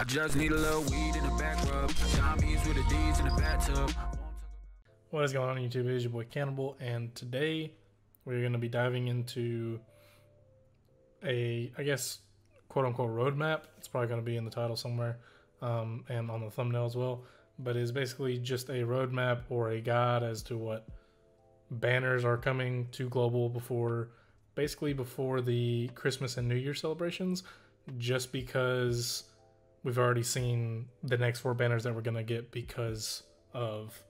I just need a little weed in the back rub. Zombies with the D's in the bathtub. What is going on YouTube? It is your boy Cannibal, and today we're going to be diving into a, I guess, quote unquote roadmap. It's probably going to be in the title somewhere um, and on the thumbnail as well. But it's basically just a roadmap or a guide as to what banners are coming to global before, basically before the Christmas and New Year celebrations, just because we've already seen the next four banners that we're to get because of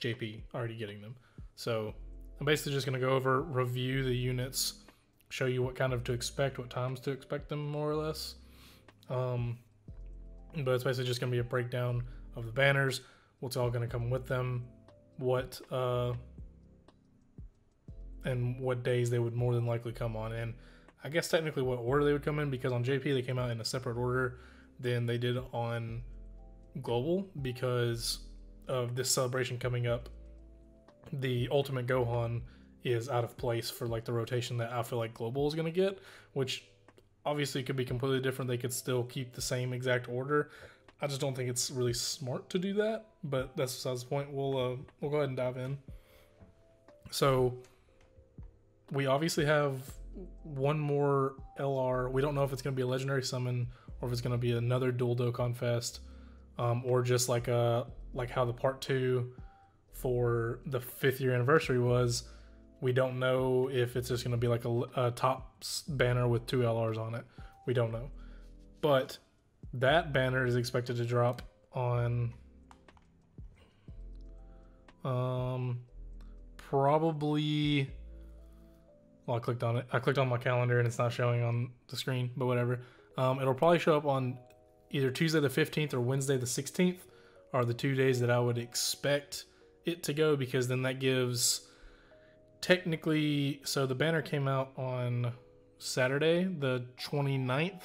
JP already getting them. So I'm basically just to go over, review the units, show you what kind of to expect, what times to expect them, more or less. Um, but it's basically just to be a breakdown of the banners, what's all to come with them, what uh, and what days they would more than likely come on, and I guess technically what order they would come in because on JP they came out in a separate order than they did on Global because of this celebration coming up. The Ultimate Gohan is out of place for like the rotation that I feel like Global is going to get, which obviously could be completely different. They could still keep the same exact order. I just don't think it's really smart to do that, but that's besides the point. We'll uh, we'll go ahead and dive in. So we obviously have one more LR. We don't know if it's going to be a legendary summon or if it's going to be another dual Dokkan Fest, um, or just like a like how the part two for the fifth year anniversary was. We don't know if it's just going to be like a, a top banner with two LRs on it. We don't know, but that banner is expected to drop on um probably well, I clicked on it. I clicked on my calendar and it's not showing on the screen, but whatever. Um, it'll probably show up on either Tuesday the 15th or Wednesday the 16th are the two days that I would expect it to go because then that gives technically so the banner came out on Saturday the 29th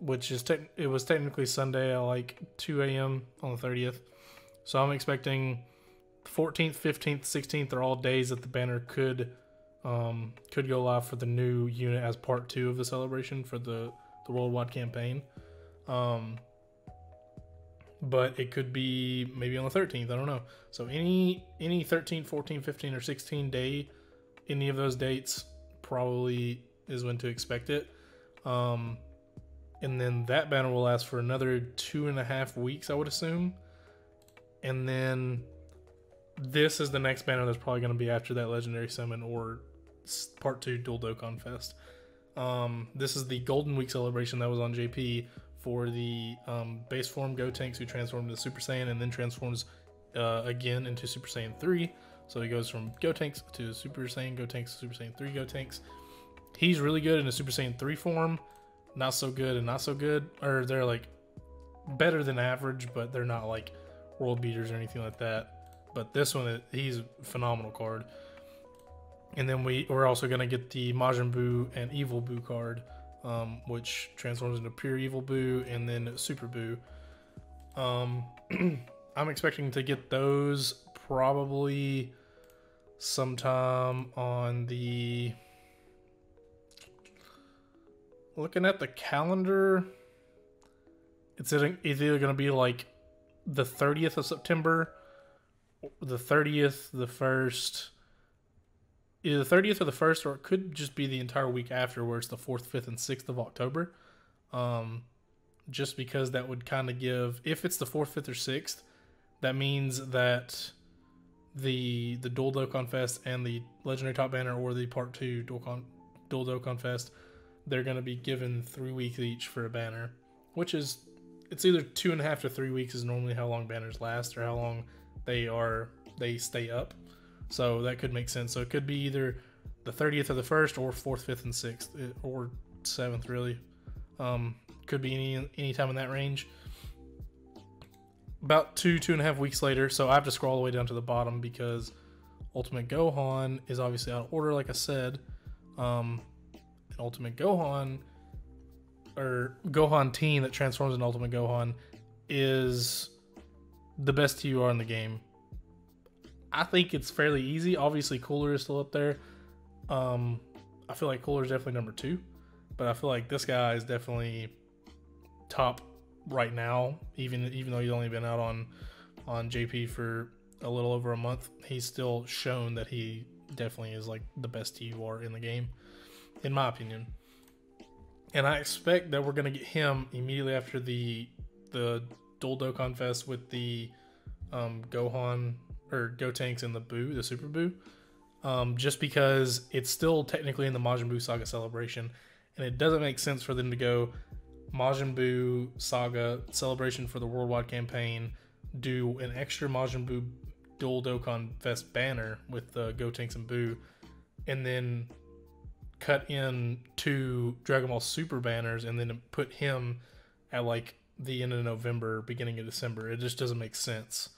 which is it was technically Sunday at like 2 a.m. on the 30th. So I'm expecting 14th, 15th, 16th are all days that the banner could um, could go live for the new unit as part two of the celebration for the the worldwide campaign. Um, but it could be maybe on the 13th. I don't know. So any any 13, 14, 15, or 16 day, any of those dates probably is when to expect it. Um, and then that banner will last for another two and a half weeks, I would assume. And then this is the next banner that's probably going to be after that legendary summon or part two dual Dokkan Fest. Um, this is the Golden Week celebration that was on JP for the um, base form Gotenks who transformed into Super Saiyan and then transforms uh, again into Super Saiyan 3. So he goes from Gotenks to Super Saiyan Gotenks to Super Saiyan 3 Gotenks. He's really good in a Super Saiyan 3 form, not so good and not so good. Or they're like better than average, but they're not like world beaters or anything like that. But this one, he's a phenomenal card. And then we, we're also going to get the Majin Buu and Evil Buu card, um, which transforms into Pure Evil Buu and then Super Buu. Um, I'm expecting to get those probably sometime on the. Looking at the calendar, it's either going to be like the 30th of September, the 30th, the 1st, either the 30th or the 1st, or it could just be the entire week after, where it's the 4th, 5th, and 6th of October. Um, just because that would kind of give, if it's the 4th, 5th, or 6th, that means that the the Dual Dokkan Fest and the Legendary Top Banner or the Part 2 Dual, Dual Dokkan Fest, they're going to be given three weeks each for a banner, which is, it's either two and a half to three weeks is normally how long banners last or how long they are, they stay up. So that could make sense. So it could be either the 30th or the 1st or 4th, 5th, and 6th eh, or 7th, really. Um, could be any any time in that range. About two, two and a half weeks later, so I have to scroll all the way down to the bottom because Ultimate Gohan is obviously out of order, like I said. Um, and Ultimate Gohan, or Gohan Teen that transforms into Ultimate Gohan, is the best TUR in the game I think it's fairly easy. Obviously, Cooler is still up there. Um, I feel like Cooler is definitely number two, but I feel like this guy is definitely top right now. Even even though he's only been out on on JP for a little over a month, he's still shown that he definitely is like the best TUR in the game, in my opinion. And I expect that we're gonna get him immediately after the the Dual Dokkan Fest with the um, Gohan or Gotenks in the Buu, the Super Buu. Um, just because it's still technically in the Majin Buu Saga celebration, and it doesn't make sense for them to go Majin Buu Saga celebration for the worldwide campaign, do an extra Majin Buu Dual Dokkan Fest banner with the Gotenks and Buu, and then cut in two Dragon Ball Super banners, and then put him at like the end of November, beginning of December. It just doesn't make sense.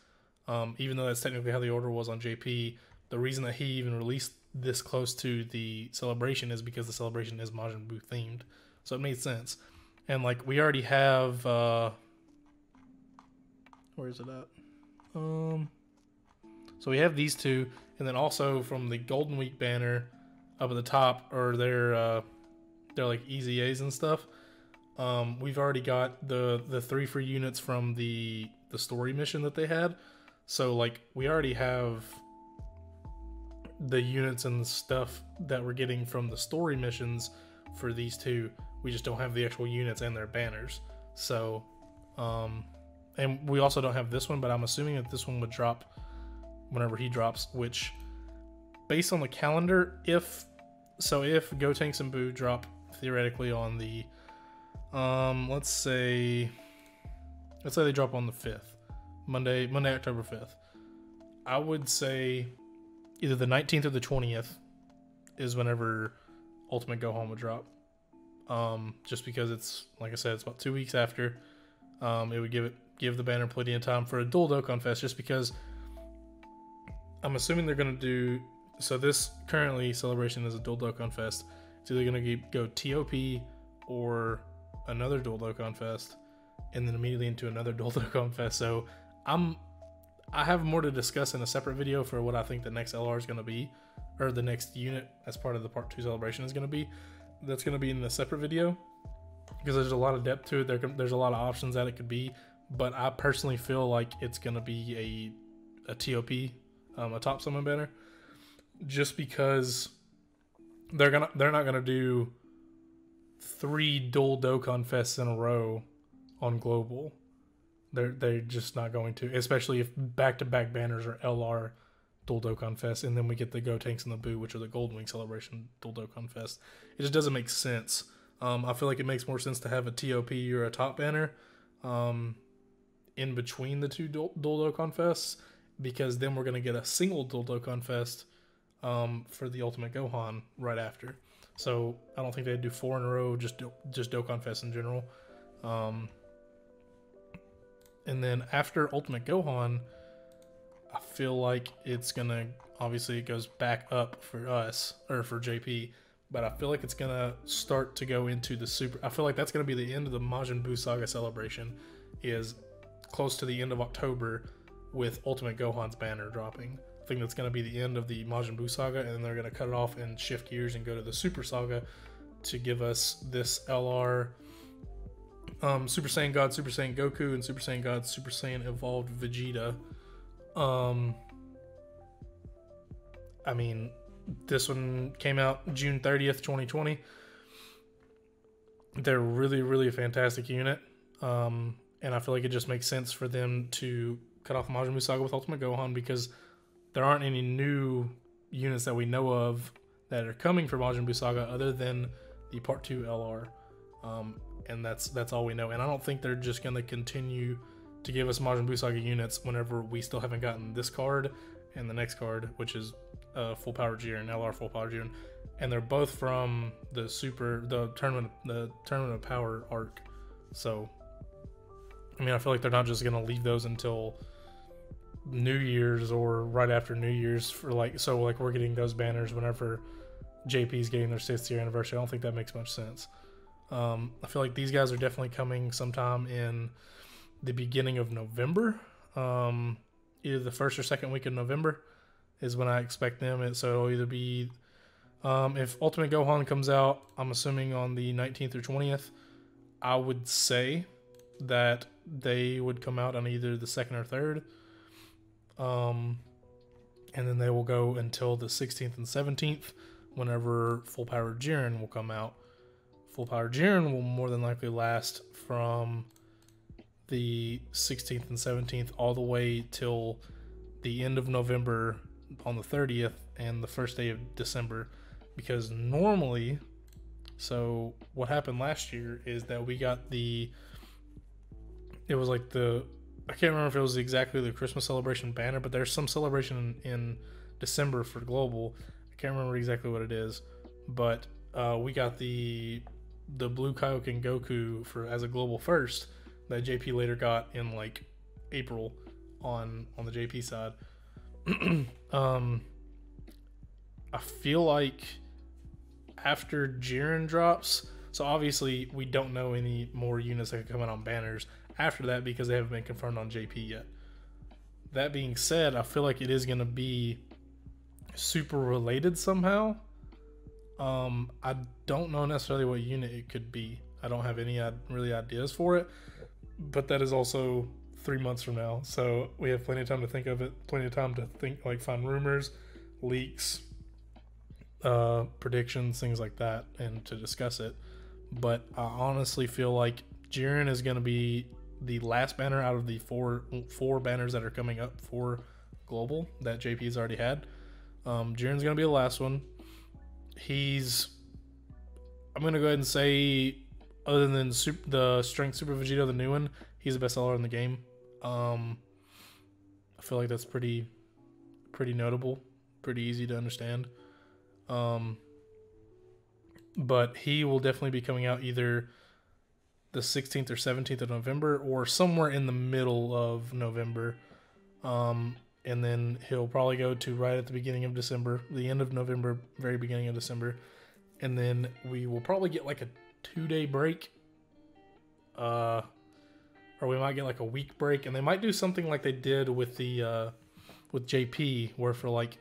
Um, even though that's technically how the order was on JP, the reason that he even released this close to the celebration is because the celebration is Majin Buu themed. So it made sense. And like we already have uh where is it at? Um so we have these two, and then also from the Golden Week banner up at the top are their uh they're like EZAs and stuff. Um, we've already got the the three free units from the the story mission that they had. So like we already have the units and stuff that we're getting from the story missions for these two. We just don't have the actual units and their banners. So um and we also don't have this one, but I'm assuming that this one would drop whenever he drops, which based on the calendar, if so if Gotenks and Buu drop theoretically on the um let's say let's say they drop on the 5th. Monday Monday October 5th. I would say either the 19th or the 20th is whenever Ultimate Gohan would drop. Um, just because it's like I said, it's about two weeks after. Um, it would give it give the banner plenty of time for a dual Dokkan Fest, just because I'm assuming they're gonna do. So this currently celebration is a dual Dokkan Fest. It's either gonna go TOP or another dual Dokkan Fest, and then immediately into another dual Dokkan Fest. So I'm I have more to discuss in a separate video for what I think the next LR is going to be, or the next unit as part of the part two celebration is going to be. That's going to be in a separate video because there's a lot of depth to it. There, there's a lot of options that it could be, but I personally feel like it's going to be a a TOP, um, a top summon banner, just because they're gonna they're not gonna do three dual Dokkan fests in a row on global. They're they're just not going to, especially if back to back banners are LR Dual Dokkan Fest, and then we get the Gotenks and the Buu, which are the Golden Week Celebration Dual Dokkan Fest. It just doesn't make sense. Um, I feel like it makes more sense to have a TOP or a top banner um, in between the two Dual Dokkan Fests, because then we're going to get a single Dual Dokkan Fest um, for the Ultimate Gohan right after. So I don't think they'd do four in a row, just do, just Dokkan Fest in general. Um, and then after Ultimate Gohan, I feel like it's gonna obviously it goes back up for us or for JP, but I feel like it's gonna start to go into the super. I feel like that's gonna be the end of the Majin Buu Saga celebration, is close to the end of October with Ultimate Gohan's banner dropping. I think that's gonna be the end of the Majin Buu Saga, and then they're gonna cut it off and shift gears and go to the Super Saga to give us this LR um, Super Saiyan God, Super Saiyan Goku, and Super Saiyan God, Super Saiyan Evolved Vegeta. Um, I mean, this one came out June 30th, 2020. They're really, really a fantastic unit. Um, and I feel like it just makes sense for them to cut off Majin Buu Saga with Ultimate Gohan because there aren't any new units that we know of that are coming for Majin Buu Saga other than the Part 2 LR. Um, and that's that's all we know. And I don't think they're just going to continue to give us Majin Buu Saga units whenever we still haven't gotten this card and the next card, which is uh, Full Power Jiren, LR Full Power Jiren, and they're both from the Super the tournament the Tournament of Power arc. So, I mean, I feel like they're not just going to leave those until New Year's or right after New Year's for like so like we're getting those banners whenever JP's getting their sixth year anniversary. I don't think that makes much sense. Um, I feel like these guys are definitely coming sometime in the beginning of November. Um, either the first or second week of November is when I expect them. And So it'll either be um, if Ultimate Gohan comes out, I'm assuming on the 19th or 20th. I would say that they would come out on either the second or third. Um, and then they will go until the 16th and 17th, whenever Full Power Jiren will come out. Full Power Jiren will more than likely last from the 16th and 17th all the way till the end of November on the 30th and the first day of December because normally so what happened last year is that we got the it was like the I can't remember if it was exactly the Christmas celebration banner, but there's some celebration in, December for global. I can't remember exactly what it is, but uh, we got the the blue Kaioken Goku for as a global first that JP later got in like April on on the JP side. um, I feel like after Jiren drops, so obviously we don't know any more units that could come in on banners after that because they haven't been confirmed on JP yet. That being said, I feel like it is going to be super related somehow. Um, I don't know necessarily what unit it could be. I don't have any really ideas for it, but that is also three months from now, so we have plenty of time to think of it. Plenty of time to think, like find rumors, leaks, uh, predictions, things like that, and to discuss it. But I honestly feel like Jiren is going to be the last banner out of the four four banners that are coming up for global that JP's already had. Um, Jiren's going to be the last one. He's, I'm to go ahead and say, other than super, the Strength Super Vegeta, the new one, he's the best seller in the game. Um, I feel like that's pretty, pretty notable, pretty easy to understand. Um, but he will definitely be coming out either the 16th or 17th of November or somewhere in the middle of November. Um, and then he'll probably go to right at the beginning of December, the end of November, very beginning of December. And then we will probably get like a two day break. Uh, or we might get like a week break. And they might do something like they did with the, uh, with JP, where for like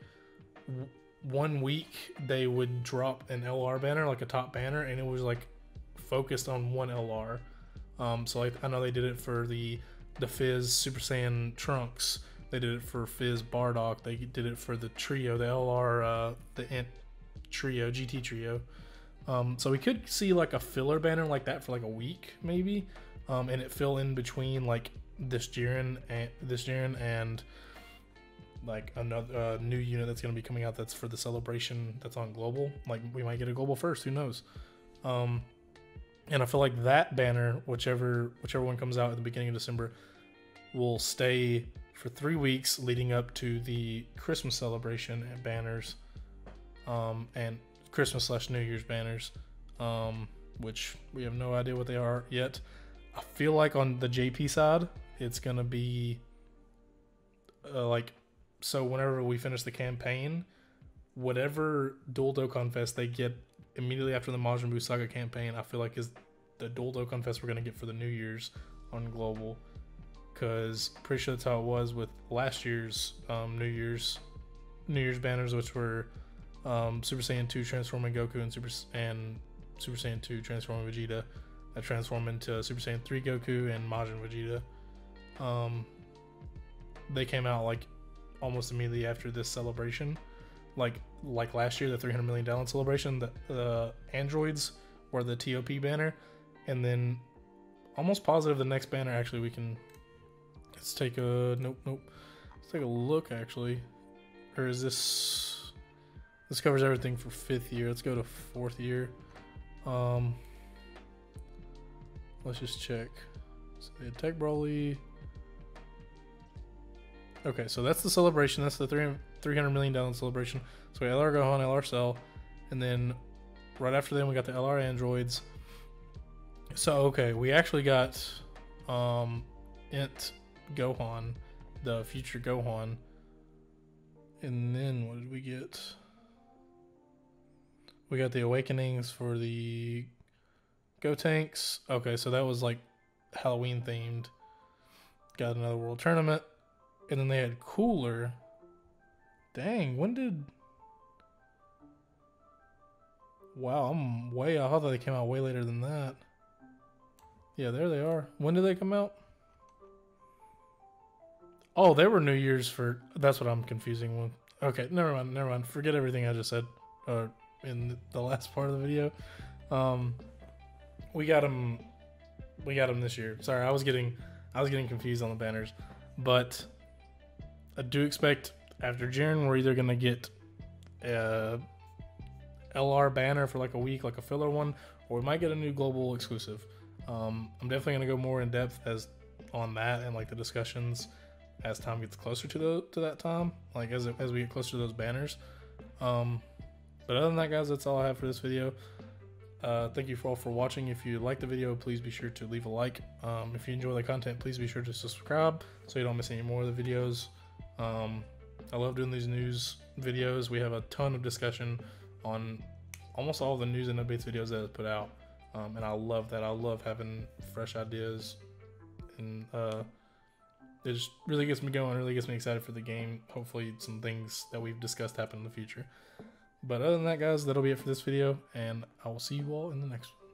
one week they would drop an LR banner, like a top banner, and it was like focused on one LR. Um, so like I know they did it for the the PHY Super Saiyan Trunks. They did it for PHY Bardock. They did it for the trio, the LR, uh, the Int trio, GT trio. Um, so we could see like a filler banner like that for like a week maybe, um, and it fill in between like this Jiren and this Jiren and like another uh, new unit that's going to be coming out that's for the celebration that's on global. Like we might get a global first, who knows? Um, and I feel like that banner, whichever whichever one comes out at the beginning of December, will stay for three weeks leading up to the Christmas celebration and banners, um, and Christmas slash New Year's banners, um, which we have no idea what they are yet. I feel like on the JP side, it's gonna be uh, like so. Whenever we finish the campaign, whatever Dual Dokkan Fest they get immediately after the Majin Buu Saga campaign, I feel like is the Dual Dokkan Fest we're gonna get for the New Year's on Global. Cause pretty sure that's how it was with last year's um, New Year's New Year's banners, which were um, Super Saiyan 2 transforming Goku and Super and Super Saiyan 2 transforming Vegeta. That transform into Super Saiyan 3 Goku and Majin Vegeta. Um, they came out like almost immediately after this celebration like like last year, the 300 million download celebration, the, the androids were the TOP banner, and then almost positive the next banner actually we can. Let's take a nope nope. Let's take a look actually, or is this? This covers everything for fifth year. Let's go to fourth year. Um, let's just check. So the Tech Broly. Okay, so that's the celebration. That's the 300 million download celebration. So we LR Gohan, LR Cell, and then right after them we got the LR Androids. So okay, we actually got um Int Gohan, the future Gohan. And then what did we get? We got the awakenings for the Gotenks. Okay, so that was like Halloween themed. Got another world tournament. And then they had Cooler. Dang, when did... Wow, I'm way... I thought they came out way later than that. Yeah, there they are. When did they come out? Oh, they were New Year's for. That's what I'm confusing with. Okay, never mind. Never mind. Forget everything I just said, uh, in the last part of the video. Um, we got them. We got them this year. Sorry, I was getting, I was getting confused on the banners, but I do expect after June we're either gonna get a LR banner for like a week, like a filler one, or we might get a new global exclusive. Um, I'm definitely gonna go more in depth as on that and like the discussions as time gets closer to the to that time, like as as we get closer to those banners. Um, but other than that, guys, that's all I have for this video. Uh, thank you for all for watching. If you like the video, please be sure to leave a like. Um, if you enjoy the content, please be sure to subscribe so you don't miss any more of the videos. Um, I love doing these news videos. We have a ton of discussion on almost all the news and updates videos that I put out, um, and I love that. I love having fresh ideas, and uh, it just really gets me going. Really gets me excited for the game. Hopefully, some things that we've discussed happen in the future. But other than that, guys, that'll be it for this video, and I will see you all in the next one.